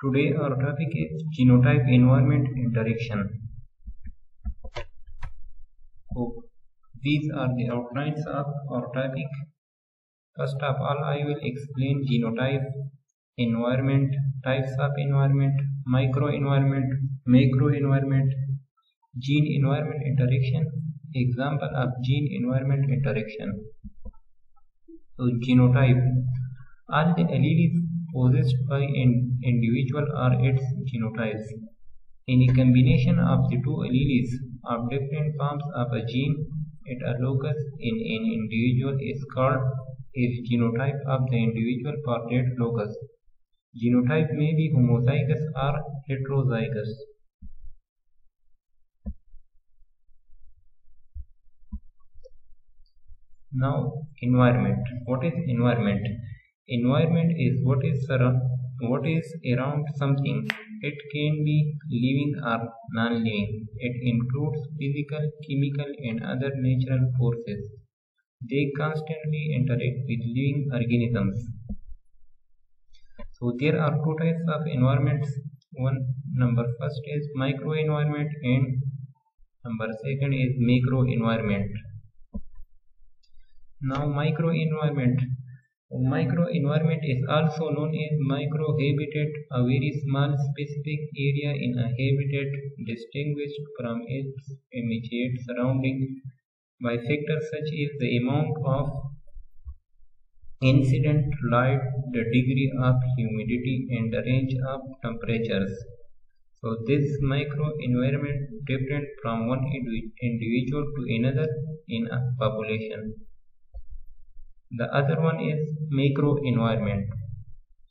Today our topic is genotype environment interaction these are the outlines of our topic first of all I will explain genotype environment types of environment micro environment macro environment gene environment interaction example of gene environment interaction तो genotype all the alleles possessed by an individual are its genotypes. Any combination of the two alleles of different forms of a gene at a locus in an individual is called as genotype of the individual for that locus. Genotype may be homozygous or heterozygous. Now, environment. What is environment? Environment is what is around, what is around something. It can be living or non-living. It includes physical, chemical, and other natural forces. They constantly interact with living organisms. So there are two types of environments. One number first is microenvironment and number second is macroenvironment. Now microenvironment. Microenvironment is also known as microhabitat, a very small specific area in a habitat distinguished from its immediate surrounding by factors such as the amount of incident light, the degree of humidity, and the range of temperatures. So this microenvironment different from one individual to another in a population. The other one is macro environment.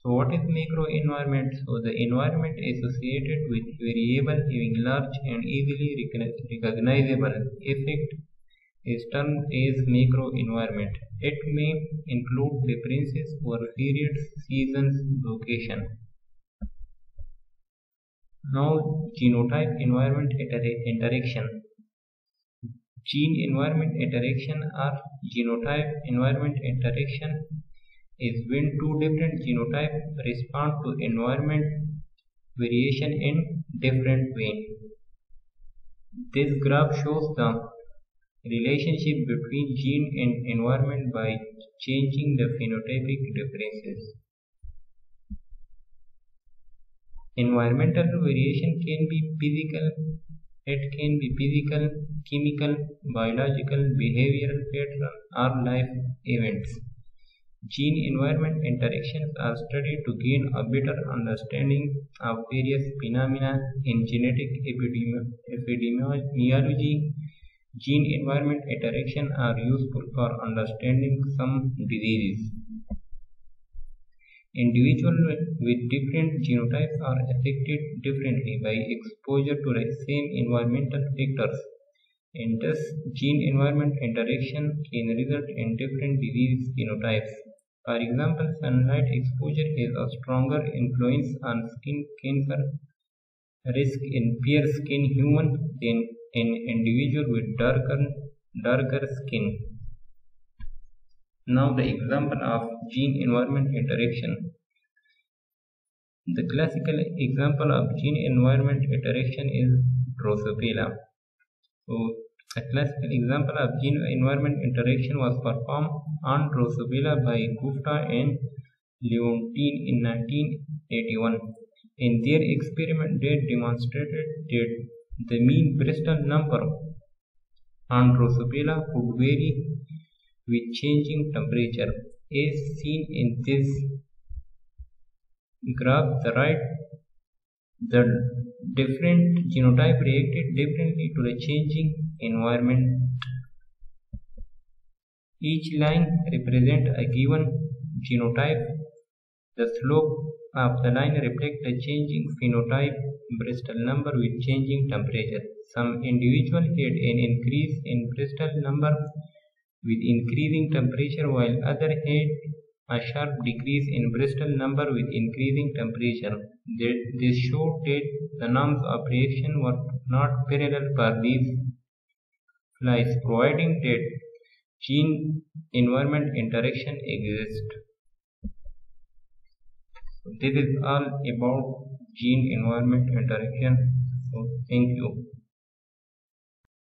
So what is macro environment? So the environment associated with variable having large and easily recognizable effect is termed as macro environment. It may include differences over periods, seasons, location. Now genotype environment interaction gene environment interaction or genotype environment interaction is when two different genotypes respond to environment variation in different way. This graph shows the relationship between gene and environment by changing the phenotypic differences. Environmental variation can be physical, it can be physical, chemical, biological, behavioral or life events. Gene environment interactions are studied to gain a better understanding of various phenomena in genetic epidemiology. Gene environment interactions are useful for understanding some diseases. Individuals with different genotypes are affected differently by exposure to the same environmental factors, and thus gene environment interaction can result in different disease phenotypes. For example, sunlight exposure has a stronger influence on skin cancer risk in fair skinned human than an individual with darker, darker skin. Now the example of gene environment interaction. The classical example of gene environment interaction is Drosophila. So a classical example of gene environment interaction was performed on Drosophila by Gupta and Lewontin in 1981. In their experiment, they demonstrated that the mean bristle number on Drosophila could vary with changing temperature is seen in this graph the right the different genotype reacted differently to the changing environment. Each line represent a given genotype. The slope of the line reflects the changing phenotype bristle number with changing temperature. Some individual had an increase in bristle number with increasing temperature while other had a sharp decrease in bristle number with increasing temperature. This showed that the norms of reaction were not parallel for these flies, providing that gene environment interaction exists. this is all about gene environment interaction so thank you